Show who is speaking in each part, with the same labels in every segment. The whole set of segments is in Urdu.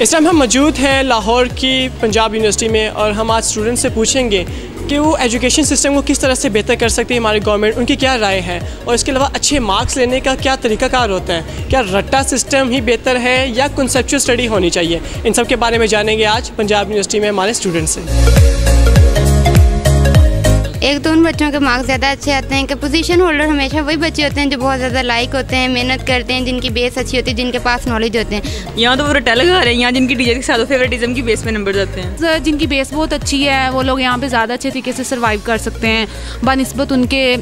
Speaker 1: اس ٹائم ہم موجود ہیں لاہور کی پنجاب یونیورسٹی میں اور ہم آج اسٹوڈنٹ سے پوچھیں گے کہ وہ ایجوکیشن سسٹم کو کس طرح سے بہتر کر سکتی ہے ہماری گورنمنٹ ان کی کیا رائے ہے؟ اور اس کے علاوہ اچھے مارکس لینے کا کیا طریقہ کار ہوتا ہے؟ کیا رٹا سسٹم ہی بہتر ہے یا کنسیپچل اسٹڈی ہونی چاہیے؟ ان سب کے بارے میں جانیں گے آج پنجاب یونیورسٹی میں ہمارے اسٹوڈنٹ سے۔
Speaker 2: ایک تو ان بچوں کے مارکس زیادہ اچھے آتے ہیں کہ پوزیشن ہولڈر ہمیشہ وہی بچے ہوتے ہیں جو بہت زیادہ لائک ہوتے ہیں محنت کرتے ہیں جن کی بیس اچھی ہوتی ہے جن کے پاس نالج ہوتے ہیں۔
Speaker 3: یہاں تو وہ رٹا لگا رہے ہیں یہاں جن کی ٹیچر کے ساتھ فیوریٹزم کی بیس میں نمبر جاتے ہیں۔
Speaker 4: جن کی بیس بہت اچھی ہے وہ لوگ یہاں پہ زیادہ اچھے طریقے سے سروائیو کر سکتے ہیں بہ نسبت ان کے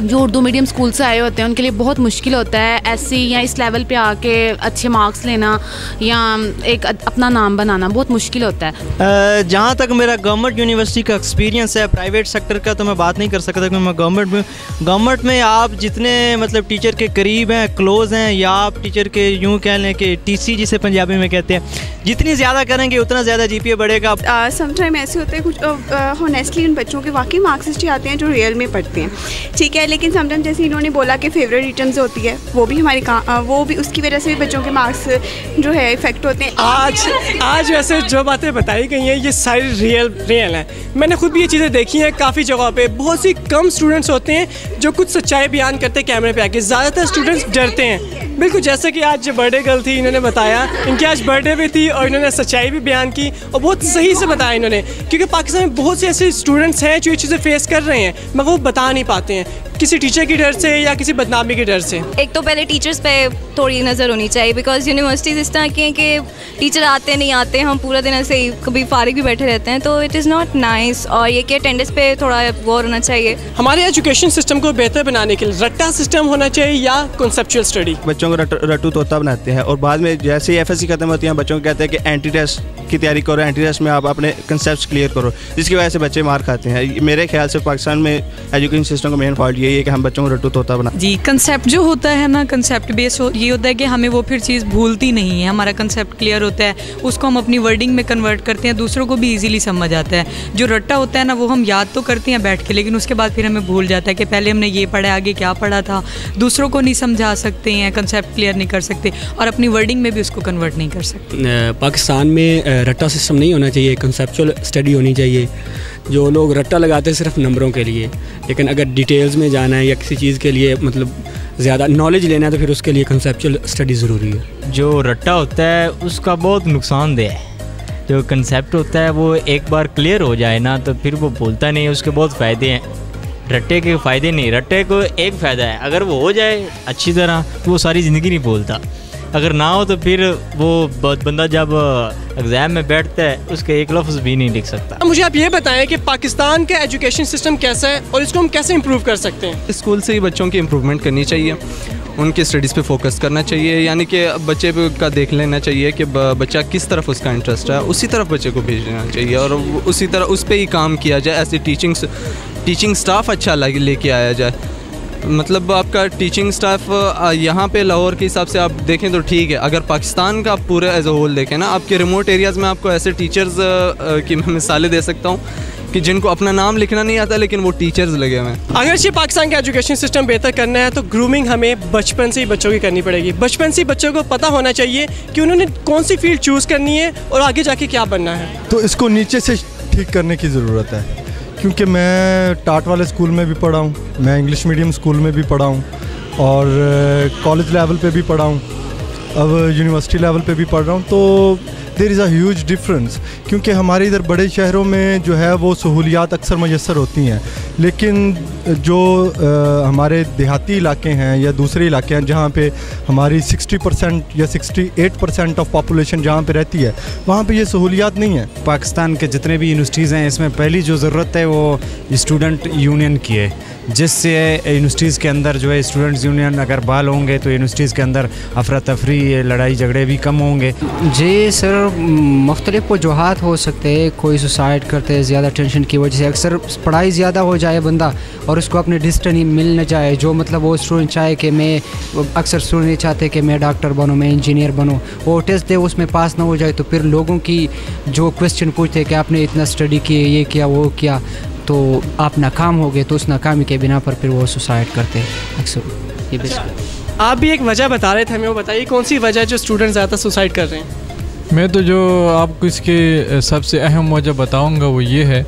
Speaker 4: جو اردو میڈیم اسکول سے آئے ہوتے ہیں ان کے لیے بہت مشکل ہوتا ہے ایس سی یا اس لیول پہ آ کے اچھے مارکس لینا یا ایک اپنا نام بنانا بہت مشکل ہوتا
Speaker 5: ہے۔ جہاں تک میرا گورنمنٹ یونیورسٹی کا ایکسپیرینس ہے پرائیویٹ سیکٹر کا تو میں بات نہیں کر سکتا کہ میں گورنمنٹ میں گورنمنٹ میں آپ جتنے مطلب ٹیچر کے قریب ہیں کلوز ہیں یا آپ ٹیچر کے یوں کہہ لیں کہ ٹی سی جسے پنجابی میں کہتے ہیں جتنی زیادہ کریں گے اتنا زیادہ جی پی اے بڑھے گا۔
Speaker 6: سم ٹائم ایسے ہوتے ہیں کچھ ہونیسٹلی ان بچوں کے واقعی مارکس اچھے آتے ہیں جو ریئل میں پڑھتے ہیں۔ ٹھیک ہے لیکن سم ٹائم جیسے انہوں نے بولا کہ فیوریٹ ریٹرنز ہوتی ہے وہ بھی ہماری وہ بھی اس کی وجہ سے بھی بچوں کے مارکس جو ہے افیکٹ ہوتے ہیں۔
Speaker 1: آج آج ویسے جو باتیں بتائی گئی ہیں یہ ساری ریئل ریئل ہیں۔ میں نے خود بھی یہ چیزیں دیکھی ہیں کافی جگہوں پہ۔ بہت سی کم اسٹوڈنٹس ہوتے ہیں جو کچھ سچائی بیان کرتے ہیں کیمرے پہ آ کے زیادہ تر اسٹوڈنٹس ڈرتے ہیں۔ بالکل جیسے کہ آج برتھ ڈے گرل تھی انہوں نے بتایا ان کی آج برتھ ڈے بھی تھی اور انہوں نے سچائی بھی بیان کی اور بہت صحیح سے بتایا انہوں نے۔ کیونکہ پاکستان میں بہت سے ایسے اسٹوڈنٹس ہیں جو یہ چیزیں فیس کر رہے ہیں مگر وہ بتا نہیں پاتے ہیں۔ کسی ٹیچر کی ڈر سے یا کسی بدنامی کے ڈر سے؟
Speaker 3: ایک تو پہلے ٹیچرس پہ تھوڑی نظر ہونی چاہیے بیکاز یونیورسٹیز اس طرح کی ہیں کہ ٹیچر آتے نہیں آتے ہم پورا دن ایسے ہی کبھی فارغ بھی بیٹھے رہتے ہیں تو اٹ از ناٹ نائس اور یہ کہ اٹینڈنس پہ تھوڑا غور ہونا چاہیے۔
Speaker 1: ہمارے ایجوکیشن سسٹم کو بہتر بنانے کے لیے رٹا سسٹم ہونا چاہیے یا کنسیپچل اسٹڈی
Speaker 5: بچوں کو رٹو طوطا بناتے ہیں اور بعد میں جیسے ہی ایف ایس سی ختم ہوتی ہیں بچوں کو کہتے ہیں کہ اینٹی ٹیسٹ کی تیاری کرو اینٹی ٹیسٹ میں آپ اپنے کنسیپٹس کلیئر کرو جس کی وجہ سے بچے مار کھاتے ہیں۔ میرے خیال سے پاکستان میں ایجوکیشن سسٹم کا مین فالٹ یہی ہے کہ ہم بچوں کو رٹو طوطا بنا۔
Speaker 3: جی کنسیپٹ جو ہوتا ہے نا کنسیپٹ بیس یہ ہوتا ہے کہ ہمیں وہ پھر چیز بھولتی نہیں ہے۔ ہمارا کنسیپٹ کلیئر ہوتا ہے اس کو ہم اپنی ورڈنگ میں کنورٹ کرتے ہیں دوسروں کو بھی ایزیلی سمجھ آتا ہے۔ جو رٹا ہوتا ہے نا وہ ہم یاد تو کرتے ہیں بیٹھ کے لیکن اس کے بعد پھر ہمیں بھول جاتا ہے کہ پہلے ہم نے یہ پڑھا آگے کیا پڑھا تھا۔ دوسروں کو نہیں سمجھا سکتے ہیں کنسیپٹ کلیئر نہیں کر سکتے اور اپنی ورڈنگ میں بھی اس کو کنورٹ نہیں کر سکتے۔
Speaker 7: پاکستان میں رٹا سسٹم نہیں ہونا چاہیے کنسیپچل اسٹڈی ہونی چاہیے۔ جو لوگ رٹا لگاتے ہیں صرف نمبروں کے لیے، لیکن اگر ڈیٹیلز میں جانا ہے یا کسی چیز کے لیے مطلب زیادہ نالج لینا ہے تو پھر اس کے لیے کنسیپچل اسٹڈی ضروری ہے۔
Speaker 8: جو رٹا ہوتا ہے، اس کا بہت نقصان دہ ہے۔ جو کنسیپٹ ہوتا ہے، وہ ایک بار کلیئر ہو جائے نا، تو پھر وہ بولتا نہیں، اس کے بہت فائدے ہیں۔ رٹے کے فائدے نہیں، رٹے کو ایک فائدہ ہے۔ اگر وہ ہو جائے اچھی طرح، تو وہ ساری زندگی نہیں بولتا۔ اگر نہ ہو تو پھر وہ بندہ جب ایگزام میں بیٹھتا ہے اس کے ایک لفظ بھی نہیں لکھ سکتا۔
Speaker 1: مجھے آپ یہ بتائیں کہ پاکستان کا ایجوکیشن سسٹم کیسا ہے اور اس کو ہم کیسے امپروو کر سکتے ہیں؟
Speaker 9: اسکول سے ہی بچوں کی امپروومنٹ کرنی چاہیے۔ ان کی اسٹڈیز پہ فوکس کرنا چاہیے۔ یعنی کہ بچے کا دیکھ لینا چاہیے کہ بچہ کس طرف اس کا انٹرسٹ ہے۔ اسی طرف بچے کو بھیجنا چاہیے اور اسی طرح اس پہ ہی کام کیا جائے۔ ایسی ٹیچنگ ٹیچنگ اسٹاف اچھا لے کے آیا جائے۔ مطلب آپ کا ٹیچنگ سٹاف یہاں پہ لاہور کے حساب سے آپ دیکھیں تو ٹھیک ہے۔ اگر پاکستان کا آپ پورے ایز اے ہول دیکھیں نا آپ کے ریموٹ ایریاز میں آپ کو ایسے ٹیچرز کی میں مثالیں دے سکتا ہوں کہ جن کو اپنا نام لکھنا نہیں آتا لیکن وہ ٹیچرز لگے ہوئے ہیں۔
Speaker 1: اگرچہ پاکستان کا ایجوکیشن سسٹم بہتر کرنا ہے تو گرومنگ ہمیں بچپن سے ہی بچوں کی کرنی پڑے گی۔ بچپن سے ہی بچوں کو پتہ ہونا چاہیے کہ انہوں نے کون سی فیلڈ چوز کرنی ہے اور آگے جا کے کیا بننا ہے۔
Speaker 10: تو اس کو نیچے سے ٹھیک کرنے کی ضرورت ہے۔ کیونکہ میں ٹاٹ والے اسکول میں بھی پڑھا ہوں، میں انگلش میڈیم اسکول میں بھی پڑھا ہوں اور کالج لیول پہ بھی پڑھا ہوں، اب یونیورسٹی لیول پہ بھی پڑھ رہا ہوں، تو دیر از اے ہیوج ڈفرینس کیونکہ ہمارے ادھر بڑے شہروں میں جو ہے وہ سہولیات اکثر میسر ہوتی ہیں. لیکن جو ہمارے دیہاتی علاقے ہیں یا دوسرے علاقے ہیں جہاں پہ ہماری سکسٹی پرسینٹ یا sixty eight percent of population جہاں پہ رہتی ہے وہاں پہ یہ سہولیات نہیں ہیں.
Speaker 11: پاکستان کے جتنے بھی یونیورسٹیز ہیں اس میں پہلی جو ضرورت ہے وہ اسٹوڈنٹ یونین کی ہے. جس سے یونیورسٹیز کے اندر جو ہے اسٹوڈنٹس یونین اگر بال ہوں گے تو یونیورسٹیز کے اندر افراتفری لڑائی جھگڑے بھی کم ہوں گے.
Speaker 12: جی سر مختلف وجوہات ہو سکتے ہیں، کوئی سوسائڈ کرتے زیادہ ٹینشن کی وجہ سے، اکثر پڑھائی زیادہ ہو جائے بندہ اور اس کو اپنے ڈسٹنی مل نہ جائے، جو مطلب وہ اسٹوڈنٹ چاہے کہ میں اکثر اسٹوڈنٹ یہ چاہتے کہ میں ڈاکٹر بنوں، میں انجینئر بنوں، وہ ٹیسٹ دے، اس میں پاس نہ ہو جائے، تو پھر لوگوں کی جو کوشچن پوچھتے کہ آپ نے اتنا اسٹڈی کیے یہ کیا، وہ کیا، تو آپ ناکام ہو گئے، تو اس ناکامی کے بنا پر پھر وہ سوسائڈ کرتے اکثر، یہ
Speaker 1: آپ بھی ایک وجہ بتا رہے تھے ہمیں، وہ بتائیے، کون سی وجہ جو اسٹوڈنٹ زیادہ سوسائڈ کر رہے ہیں؟
Speaker 13: میں تو جو آپ کو اس کے سب سے اہم وجہ بتاؤں گا وہ یہ ہے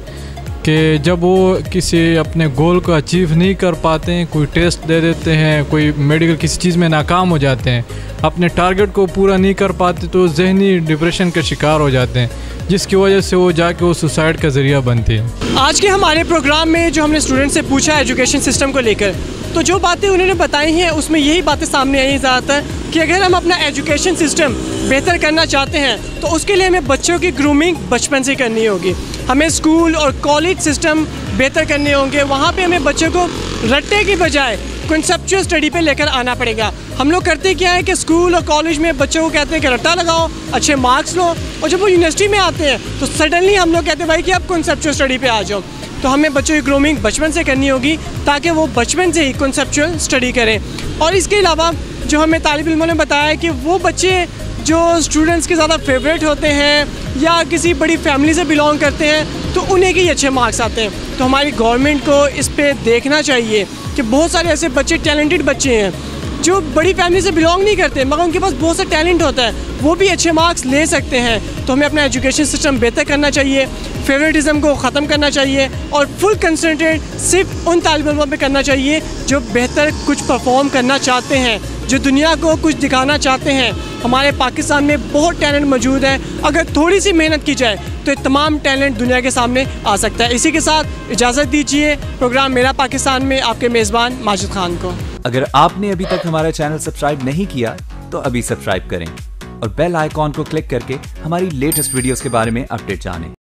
Speaker 13: کہ جب وہ کسی اپنے گول کو اچیو نہیں کر پاتے ہیں، کوئی ٹیسٹ دے دیتے ہیں، کوئی میڈیکل کسی چیز میں ناکام ہو جاتے ہیں، اپنے ٹارگٹ کو پورا نہیں کر پاتے تو ذہنی ڈپریشن کا شکار ہو جاتے ہیں، جس کی وجہ سے وہ جا کے وہ سوسائڈ کا ذریعہ بنتی ہے
Speaker 1: آج کے ہمارے پروگرام میں جو ہم نے اسٹوڈنٹ سے پوچھا ایجوکیشن سسٹم کو لے کر، تو جو باتیں انہوں نے بتائی ہیں، اس میں یہی باتیں سامنے آئی ہیں زیادہ تر۔ کہ اگر ہم اپنا ایجوکیشن سسٹم بہتر کرنا چاہتے ہیں، تو اس کے لیے ہمیں بچوں کی گرومنگ بچپن سے کرنی ہوگی۔ ہمیں اسکول اور کالج سسٹم بہتر کرنے ہوں گے۔ وہاں پہ ہمیں بچوں کو رٹے کی بجائے کنسپچل اسٹڈی پہ لے کر آنا پڑے گا۔ ہم لوگ کرتے کیا ہے کہ اسکول اور کالج میں بچوں کو کہتے ہیں کہ رٹا لگاؤ، اچھے مارکس لو۔ اور جب وہ یونیورسٹی میں آتے ہیں، تو سڈنلی ہم لوگ کہتے ہیں بھائی کہ آپ کنسپچل اسٹڈی پہ آ جاؤ۔ تو ہمیں بچوں کی گرومنگ بچپن سے کرنی ہوگی تاکہ وہ بچپن سے ہی کنسپچل اسٹڈی کریں۔ اور اس کے علاوہ جو ہمیں طالب علموں نے بتایا ہے کہ وہ بچے جو اسٹوڈنٹس کے زیادہ فیوریٹ ہوتے ہیں یا کسی بڑی فیملی سے بلانگ کرتے ہیں تو انہیں کے ہی اچھے مارکس آتے ہیں۔ تو ہماری گورنمنٹ کو اس پہ دیکھنا چاہیے کہ بہت سارے ایسے بچے ٹیلنٹڈ بچے ہیں جو بڑی فیملی سے بلانگ نہیں کرتے، مگر ان کے پاس بہت سا ٹیلنٹ ہوتا ہے وہ بھی اچھے مارکس لے سکتے ہیں۔ تو ہمیں اپنا ایجوکیشن سسٹم بہتر کرنا چاہیے فیوریٹزم کو ختم کرنا چاہیے، اور فل کنسنٹریٹ صرف ان طالب علموں پہ کرنا چاہیے جو بہتر کچھ پرفارم کرنا چاہتے ہیں، جو دنیا کو کچھ دکھانا چاہتے ہیں۔ ہمارے پاکستان میں بہت ٹیلنٹ موجود ہے۔ اگر تھوڑی سی محنت کی جائے تو تمام ٹیلنٹ دنیا کے سامنے آ سکتا ہے۔ اسی کے ساتھ اجازت دیجیے پروگرام میرا پاکستان میں آپ کے میزبان ماجد خان کو۔
Speaker 14: اگر آپ نے ابھی تک ہمارا چینل سبسکرائب نہیں کیا، تو ابھی سبسکرائب کریں اور بیل آئیکن کو کلک کر کے ہماری لیٹسٹ ویڈیوز کے بارے میں اپڈیٹ جانیں۔